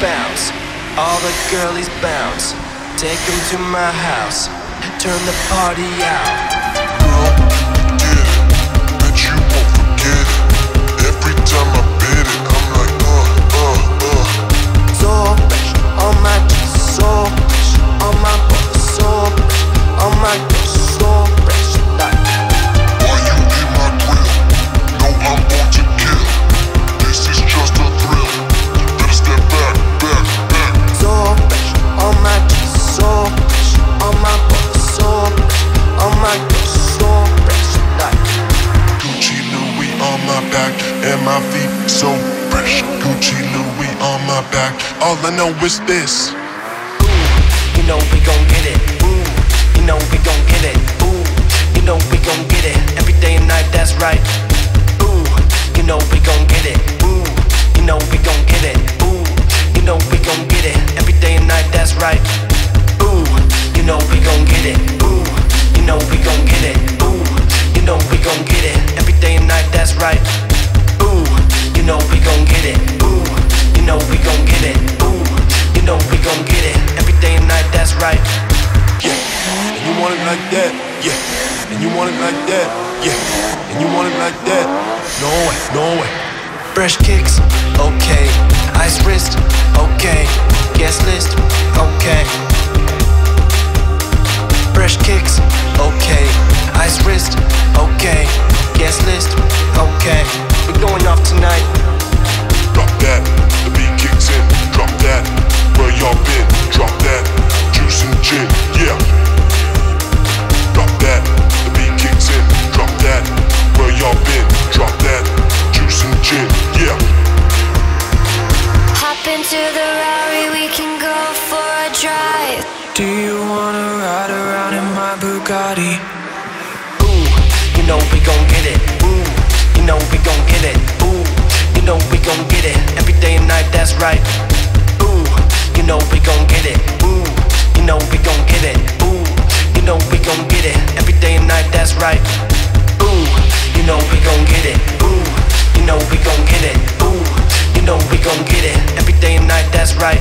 bounce. All the girlies bounce. Take them to my house. Turn the party out. And my feet so fresh. Gucci Louis on my back. All I know is this. Ooh, you know we gon' get it. Ooh, want it like that, yeah, and you want it like that. No way, no way. Fresh kicks, okay. Do you wanna ride around in my Bugatti? Ooh, you know we gon' get it. Ooh, you know we gon' get it. Ooh, you know we gon' get it. Every day and night, that's right. Ooh, you know we gon' get it. Ooh, you know we gon' get it. Ooh, you know we gon' get it. Every day and night, that's right. Ooh, you know we gon' get it. Ooh, you know we gon' get it. Ooh, you know we gon' get it. Every day and night, that's right.